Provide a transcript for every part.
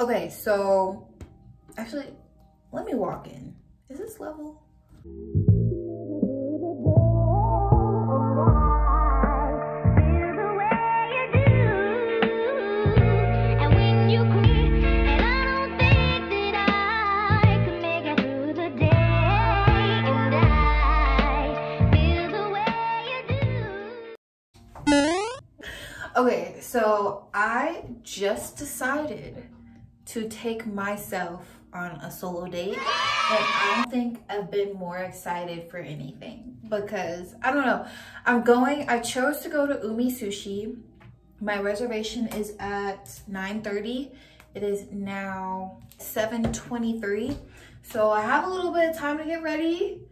Okay, so actually, let me walk in. Is this level? Okay, so I just decided to take myself on a solo date and I don't think I've been more excited for anything because I don't know I'm going I chose to go to Umi Sushi my reservation is at 9:30. it is now 7:23. so I have a little bit of time to get ready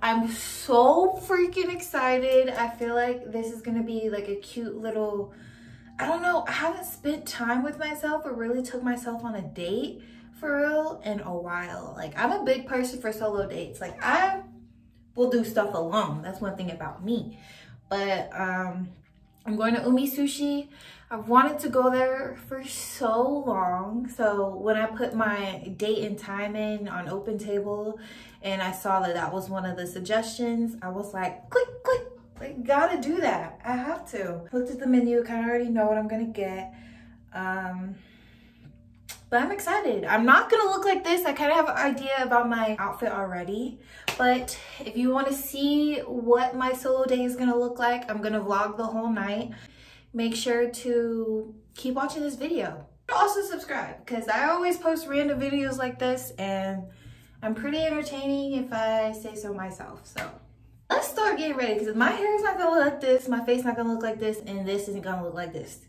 I'm so freaking excited I feel like this is gonna be like a cute little I don't know, I haven't spent time with myself or really took myself on a date for real in a while. Like I'm a big person for solo dates. Like I will do stuff alone. That's one thing about me. But um, I'm going to Umi Sushi. I've wanted to go there for so long. So when I put my date and time in on OpenTable and I saw that that was one of the suggestions, I was like, click, click, I gotta do that. I have to. Looked at the menu, kind of already know what I'm gonna get. Um, but I'm excited. I'm not gonna look like this. I kind of have an idea about my outfit already. But if you wanna see what my solo day is gonna look like, I'm gonna vlog the whole night. Make sure to keep watching this video. Also subscribe, because I always post random videos like this and I'm pretty entertaining if I say so myself, so let's start getting ready because my hair is not gonna look like this, my face not gonna look like this, and this isn't gonna look like this.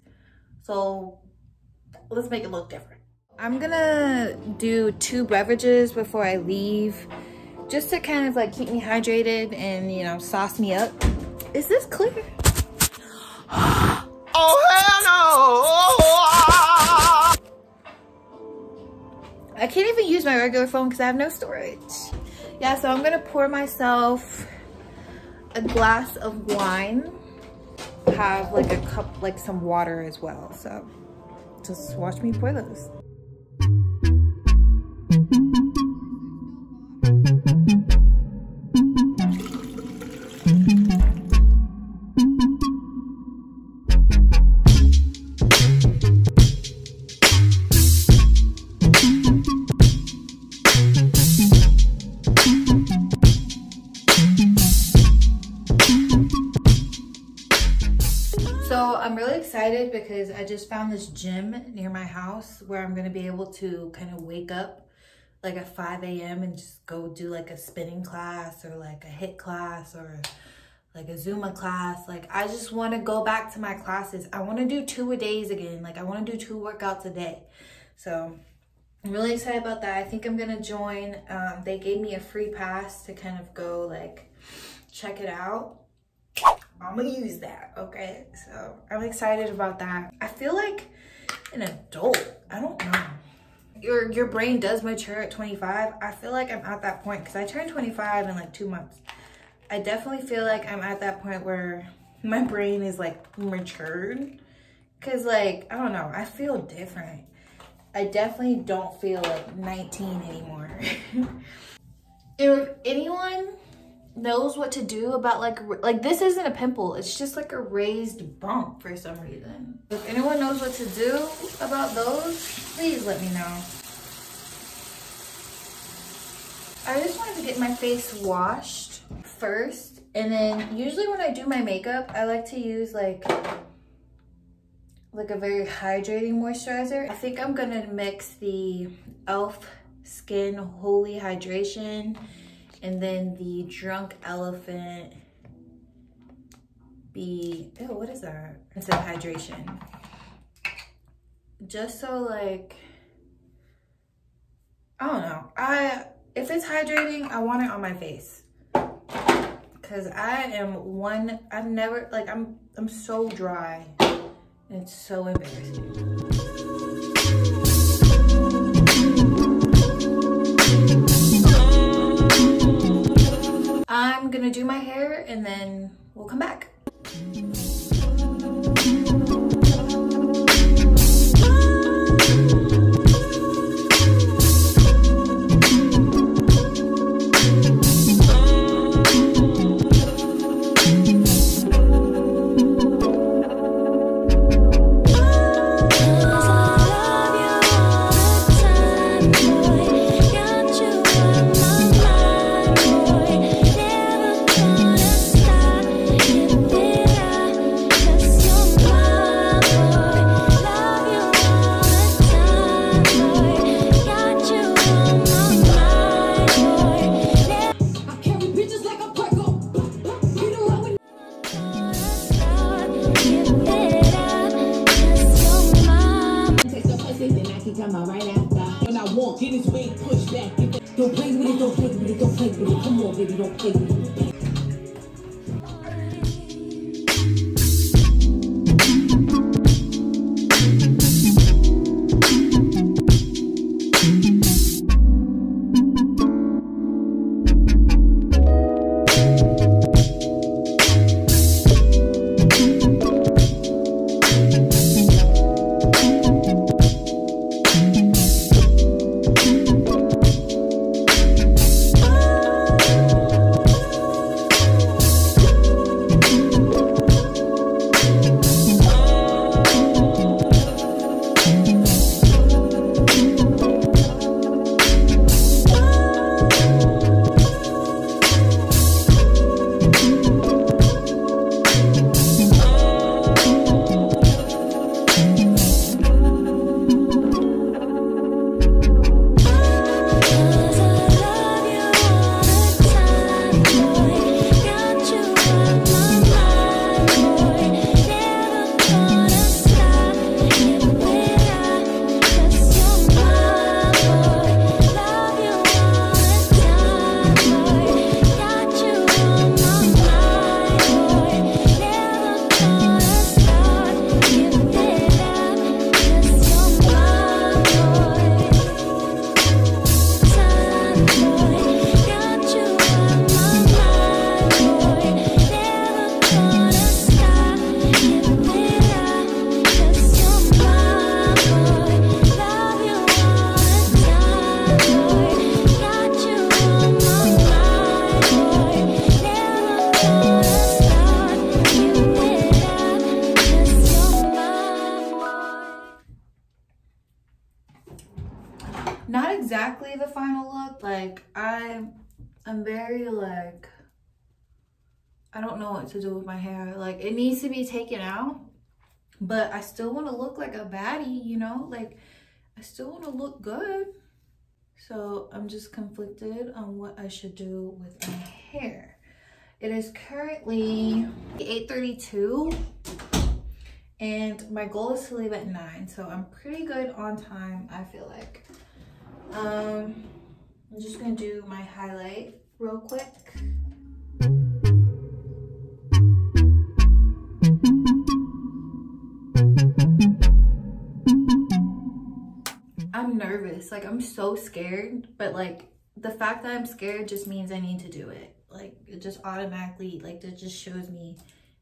So let's make it look different. I'm gonna do two beverages before I leave just to kind of like keep me hydrated and you know sauce me up. Is this clear? oh hell no! I can't even use my regular phone because I have no storage. Yeah, so I'm gonna pour myself a glass of wine, have like a cup, like some water as well. So just watch me pour those. Just found this gym near my house where I'm going to be able to kind of wake up like at 5 a.m. and just go do like a spinning class or like a HIIT class or like a Zumba class. Like I just want to go back to my classes. I want to do two a days again. Like I want to do two workouts a day. So I'm really excited about that. I think I'm going to join. Um, they gave me a free pass to kind of go like check it out. I'm gonna use that, okay? So I'm excited about that. I feel like an adult, I don't know. Your, your brain does mature at 25. I feel like I'm at that point because I turned 25 in like two months. I definitely feel like I'm at that point where my brain is like matured. Cause like, I don't know, I feel different. I definitely don't feel like 19 anymore. knows what to do about like like this isn't a pimple. It's just like a raised bump for some reason. If anyone knows what to do about those please let me know. I just wanted to get my face washed first and then usually when i do my makeup i like to use like like a very hydrating moisturizer. I think i'm gonna mix the elf skin holy hydration and then the drunk elephant be, oh, what is that? It's a hydration. Just so like, I don't know. I If it's hydrating, I want it on my face. Cause I am one, I've never, like I'm, I'm so dry. It's so embarrassing. I'm gonna do my hair and then we'll come back. Right after. When I want, get his way pushed back. Don't play with it, don't play with it, don't play with it. Come on, baby, don't play with it. Like I I'm very like I don't know what to do with my hair. Like it needs to be taken out, but I still want to look like a baddie, you know? Like I still want to look good. So I'm just conflicted on what I should do with my hair. It is currently 8.32 and my goal is to leave at 9. So I'm pretty good on time, I feel like. Um, I'm just gonna do my highlight real quick. I'm nervous, like I'm so scared, but like the fact that I'm scared just means I need to do it. Like it just automatically, like it just shows me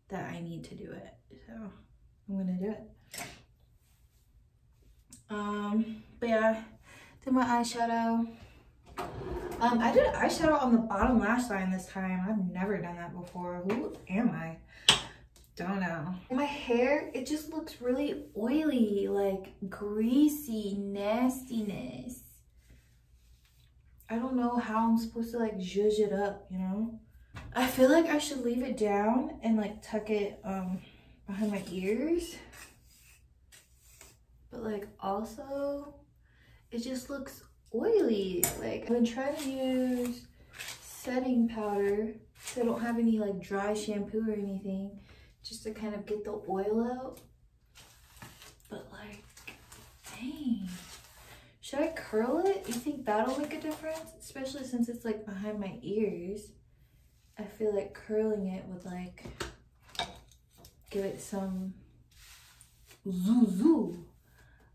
that I need to do it. So I'm gonna do it. Um, but yeah, did my eyeshadow. Um, I did eyeshadow on the bottom lash line this time. I've never done that before. Who am I? Don't know. My hair, it just looks really oily, like greasy nastiness. I don't know how I'm supposed to like zhuzh it up, you know? I feel like I should leave it down and like tuck it um behind my ears. But like also it just looks oily. Like I've been trying to use setting powder so I don't have any like dry shampoo or anything just to kind of get the oil out. But like, dang. Should I curl it? You think that'll make a difference? Especially since it's like behind my ears. I feel like curling it would like give it some zoo zoo.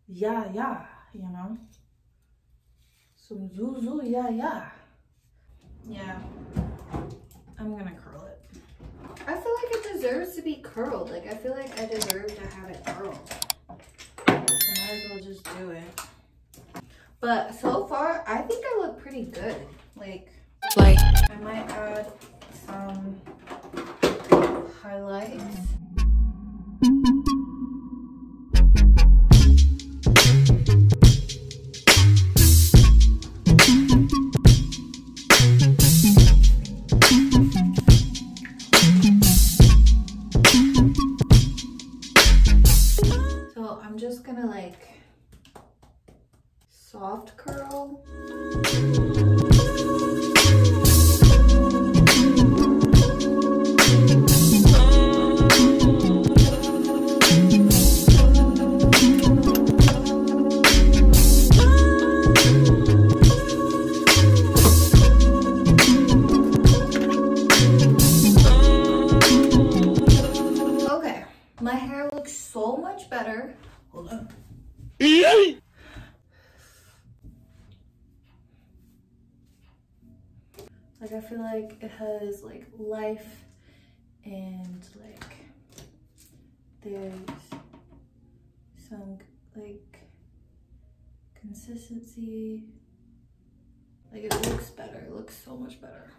Yeah, yeah, you know? Some zoo zoo, yeah, yeah. Yeah, I'm gonna curl it. I feel like it deserves to be curled. Like, I feel like I deserve to have it curled. So might as well just do it. But so far, I think I look pretty good. Like, like I might add some highlights. Like it has like life and like there's some like consistency. Like it looks better. It looks so much better.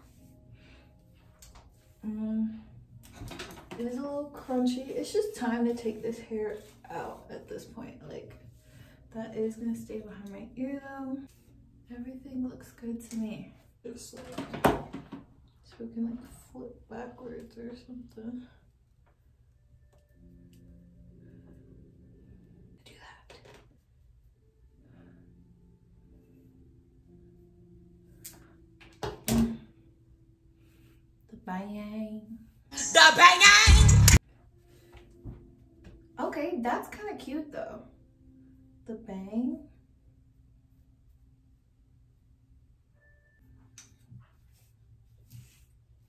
Mm. It is a little crunchy. It's just time to take this hair out at this point. Like that is gonna stay behind my ear though. Everything looks good to me. So we can like flip backwards or something. Do that. The bang. The bang! Okay, that's kind of cute though. The bang.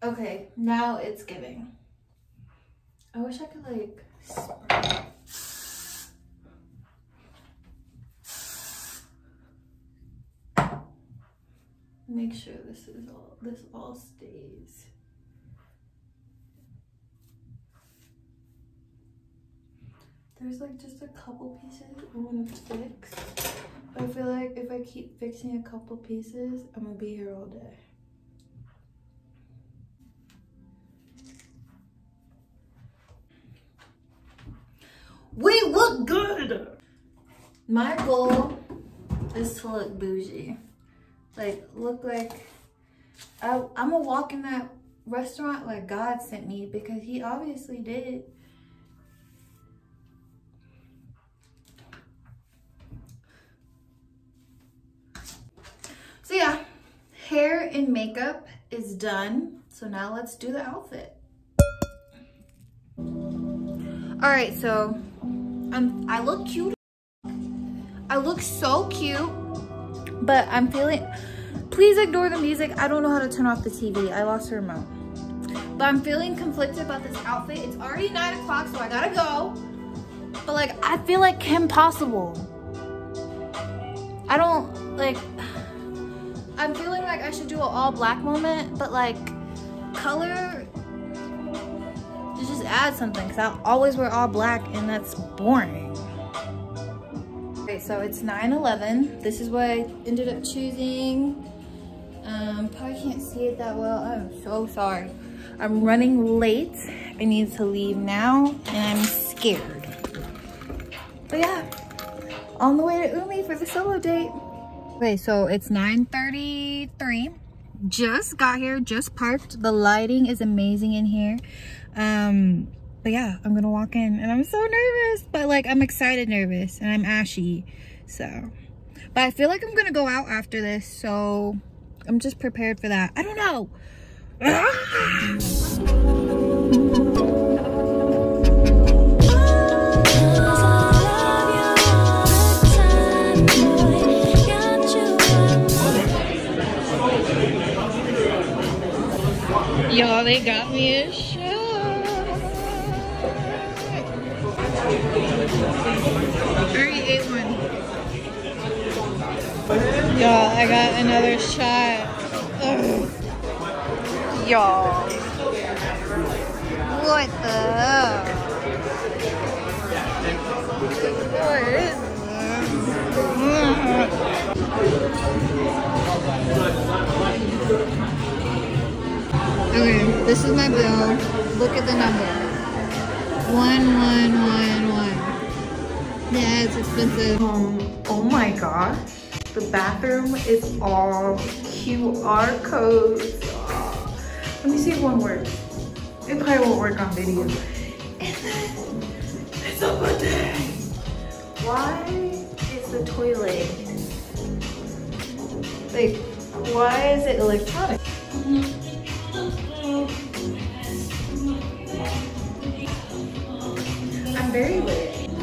Okay, now it's giving. I wish I could like spray. Make sure this is all this all stays. There's like just a couple pieces I want to fix. I feel like if I keep fixing a couple pieces, I'm gonna be here all day. We look good! My goal is to look bougie. Like, look like I, I'm gonna walk in that restaurant like God sent me because he obviously did. So yeah, hair and makeup is done. So now let's do the outfit. All right, so um, I look cute. I look so cute, but I'm feeling, please ignore the music. I don't know how to turn off the TV. I lost the remote. But I'm feeling conflicted about this outfit. It's already nine o'clock, so I gotta go. But like, I feel like Kim Possible. I don't, like, I'm feeling like I should do an all black moment, but like, color add something because I always wear all black and that's boring. Okay, so it's 9-11. This is what I ended up choosing. Um, probably can't see it that well. I'm so sorry. I'm running late. I need to leave now and I'm scared. But yeah, on the way to Umi for the solo date. Okay, so it's 9.33 just got here just parked the lighting is amazing in here um but yeah i'm gonna walk in and i'm so nervous but like i'm excited nervous and i'm ashy so. But i feel like i'm gonna go out after this so i'm just prepared for that. I don't know. Y'all, they got me a shot. Already ate one. Y'all, I got another shot. Y'all. What the? What is Okay, this is my bill. Look at the number. One, one, one, one. Yeah, it's expensive. Um, oh my gosh. The bathroom is all QR codes. Ah. Let me see if one works. It probably won't work on video. And then it's a bidet. Why is the toilet like why is it electronic?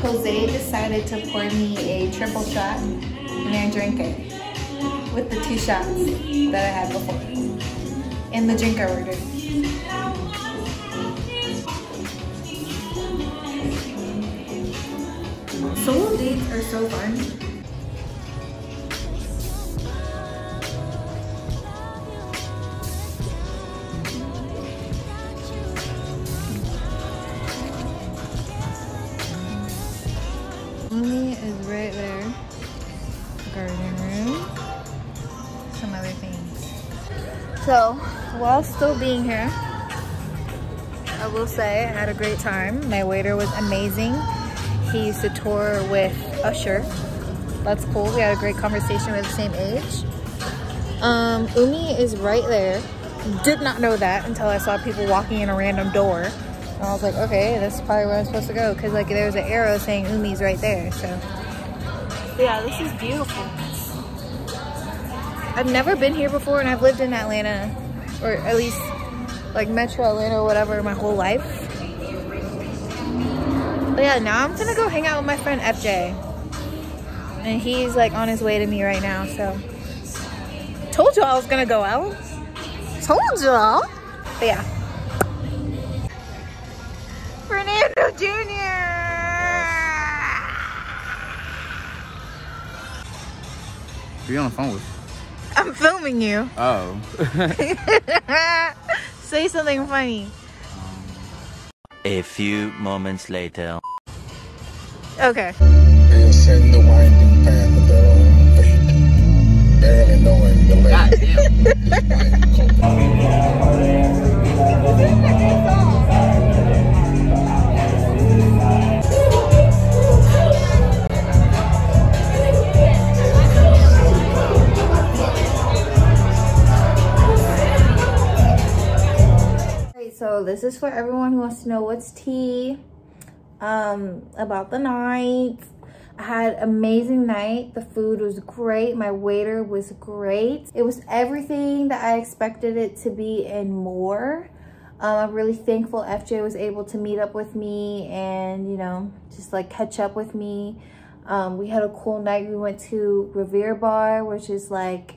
Jose decided to pour me a triple shot and I drank it with the two shots that I had before in the drink I ordered. Solo dates are so fun. While still being here, I will say I had a great time. My waiter was amazing. He used to tour with Usher. That's cool. We had a great conversation. We're the same age. Um, Umi is right there. Did not know that until I saw people walking in a random door. And I was like, okay, that's probably where I'm supposed to go. Cause like there's an arrow saying Umi's right there. So yeah, this is beautiful. I've never been here before and I've lived in Atlanta or at least like Metro Atlanta or whatever my whole life. But yeah, now I'm gonna go hang out with my friend FJ. And he's like on his way to me right now, so. Told you I was gonna go out. Told y'all. But yeah. Fernando Jr. Who you on the phone with? I'm filming you. Oh. Say something funny. A few moments later. Okay. They ascend this is for everyone who wants to know what's tea um about the night. I had amazing night. The food was great. My waiter was great. It was everything that i expected it to be and more. Um, i'm really thankful fj was able to meet up with me and you know just like catch up with me. Um, we had a cool night. We went to Revery bar which is like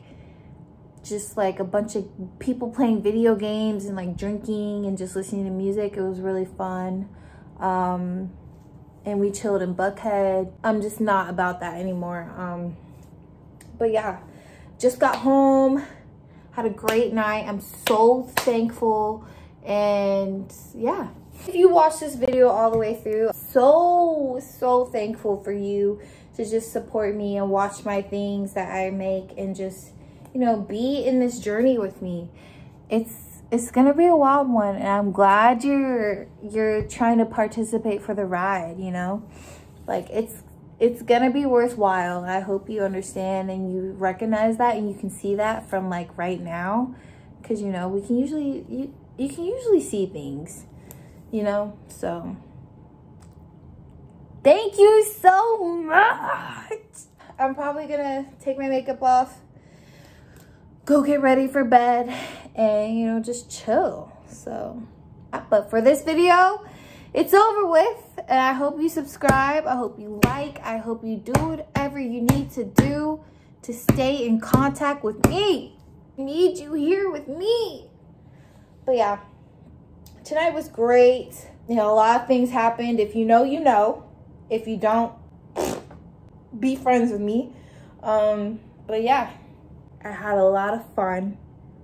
just like a bunch of people playing video games and like drinking and just listening to music. It was really fun. Um, and we chilled in Buckhead. I'm just not about that anymore. Um, but yeah, just got home, had a great night. I'm so thankful. And yeah, if you watch this video all the way through, so, so thankful for you to just support me and watch my things that I make and just you know, be in this journey with me. It's it's gonna be a wild one, and I'm glad you're you're trying to participate for the ride. You know, like it's it's gonna be worthwhile. I hope you understand and you recognize that, and you can see that from like right now, because you know we can usually you you can usually see things, you know. So thank you so much. I'm probably gonna take my makeup off go get ready for bed and you know just chill. So but for this video it's over with. And i hope you subscribe. I hope you like. I hope you do whatever you need to do to stay in contact with me. I need you here with me. But yeah tonight was great. You know a lot of things happened. If you know you know. If you don't be friends with me. Um but yeah I had a lot of fun.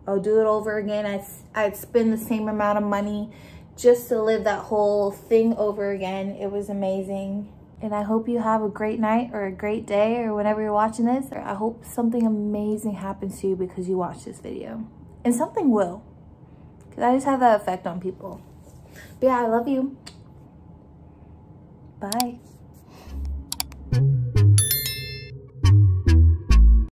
I'll do it over again. I'd, I'd spend the same amount of money just to live that whole thing over again. It was amazing. And I hope you have a great night or a great day or whenever you're watching this. I hope something amazing happens to you because you watched this video. And something will. Because I just have that effect on people. But yeah, I love you. Bye.